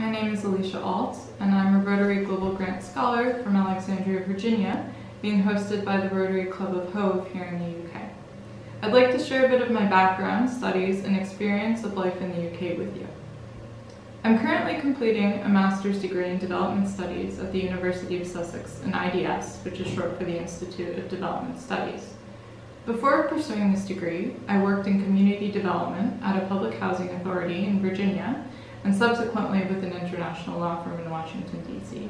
my name is Alisha Alt, and I'm a Rotary Global Grant Scholar from Alexandria, Virginia, being hosted by the Rotary Club of Hove here in the UK. I'd like to share a bit of my background, studies, and experience of life in the UK with you. I'm currently completing a master's degree in development studies at the University of Sussex in IDS, which is short for the Institute of Development Studies. Before pursuing this degree, I worked in community development at a public housing authority in Virginia and subsequently with an international law firm in Washington, D.C.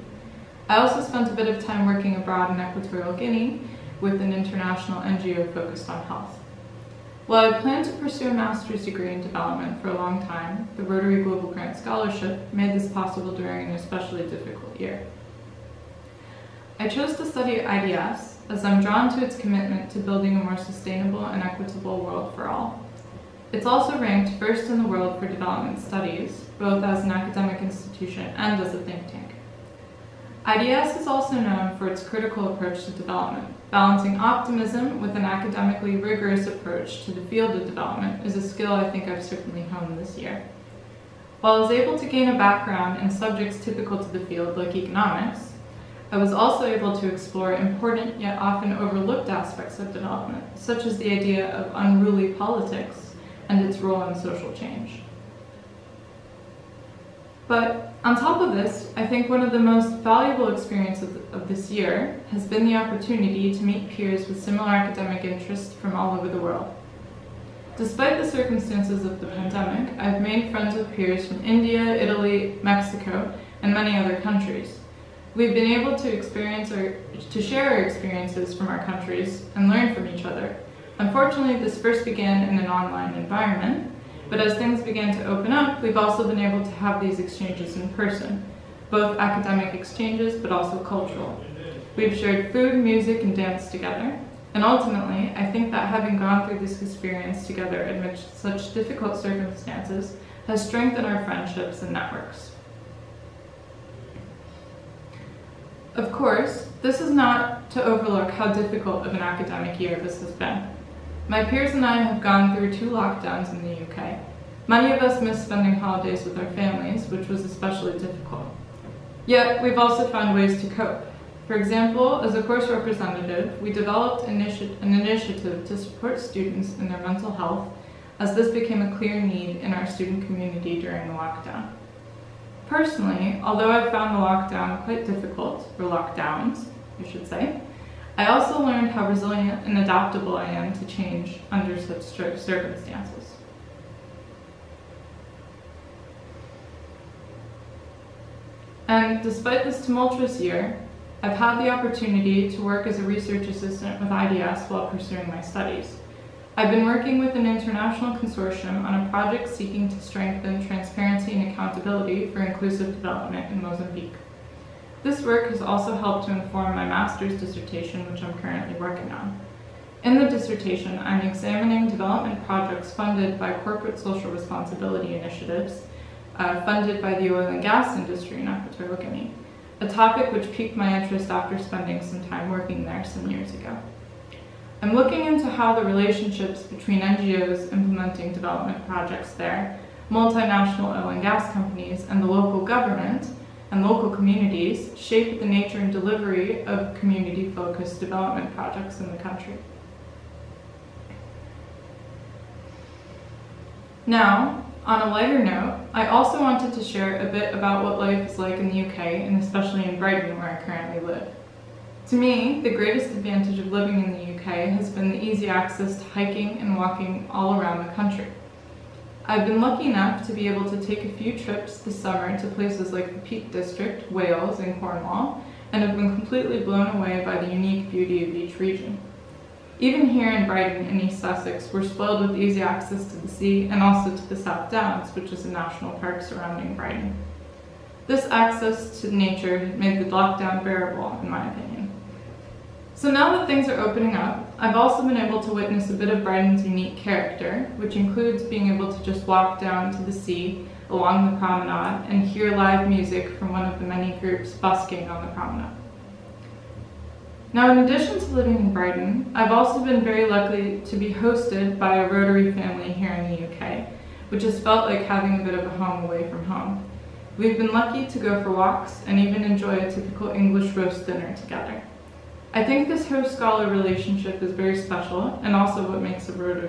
I also spent a bit of time working abroad in Equatorial Guinea with an international NGO focused on health. While I planned to pursue a master's degree in development for a long time, the Rotary Global Grant Scholarship made this possible during an especially difficult year. I chose to study IDS as I'm drawn to its commitment to building a more sustainable and equitable world for all. It's also ranked first in the world for development studies, both as an academic institution and as a think tank. IDS is also known for its critical approach to development. Balancing optimism with an academically rigorous approach to the field of development is a skill I think I've certainly honed this year. While I was able to gain a background in subjects typical to the field like economics, I was also able to explore important yet often overlooked aspects of development, such as the idea of unruly politics and its role in social change. But on top of this, I think one of the most valuable experiences of this year has been the opportunity to meet peers with similar academic interests from all over the world. Despite the circumstances of the pandemic, I've made friends with peers from India, Italy, Mexico, and many other countries. We've been able to experience our, to share our experiences from our countries and learn from each other. Unfortunately, this first began in an online environment, but as things began to open up, we've also been able to have these exchanges in person, both academic exchanges but also cultural. We've shared food, music, and dance together, and ultimately, I think that having gone through this experience together amidst such difficult circumstances has strengthened our friendships and networks. Of course, this is not to overlook how difficult of an academic year this has been. My peers and I have gone through two lockdowns in the UK. Many of us missed spending holidays with our families, which was especially difficult. Yet, we've also found ways to cope. For example, as a course representative, we developed an initiative to support students in their mental health as this became a clear need in our student community during the lockdown. Personally, although I've found the lockdown quite difficult, or lockdowns, I should say, I also learned how resilient and adaptable I am to change under such circumstances. And despite this tumultuous year, I've had the opportunity to work as a research assistant with IDS while pursuing my studies. I've been working with an international consortium on a project seeking to strengthen transparency and accountability for inclusive development in Mozambique. This work has also helped to inform my master's dissertation, which I'm currently working on. In the dissertation, I'm examining development projects funded by corporate social responsibility initiatives uh, funded by the oil and gas industry in Guinea, a topic which piqued my interest after spending some time working there some years ago. I'm looking into how the relationships between NGOs implementing development projects there, multinational oil and gas companies, and the local government and local communities shape the nature and delivery of community-focused development projects in the country. Now, on a lighter note, I also wanted to share a bit about what life is like in the UK, and especially in Brighton, where I currently live. To me, the greatest advantage of living in the UK has been the easy access to hiking and walking all around the country. I've been lucky enough to be able to take a few trips this summer to places like the Peak District, Wales, and Cornwall, and have been completely blown away by the unique beauty of each region. Even here in Brighton and East Sussex, we're spoiled with easy access to the sea and also to the South Downs, which is a national park surrounding Brighton. This access to nature made the lockdown bearable, in my opinion. So now that things are opening up, I've also been able to witness a bit of Brighton's unique character, which includes being able to just walk down to the sea along the promenade and hear live music from one of the many groups busking on the promenade. Now in addition to living in Brighton, I've also been very lucky to be hosted by a Rotary family here in the UK, which has felt like having a bit of a home away from home. We've been lucky to go for walks and even enjoy a typical English roast dinner together. I think this host-scholar relationship is very special and also what makes a Rotary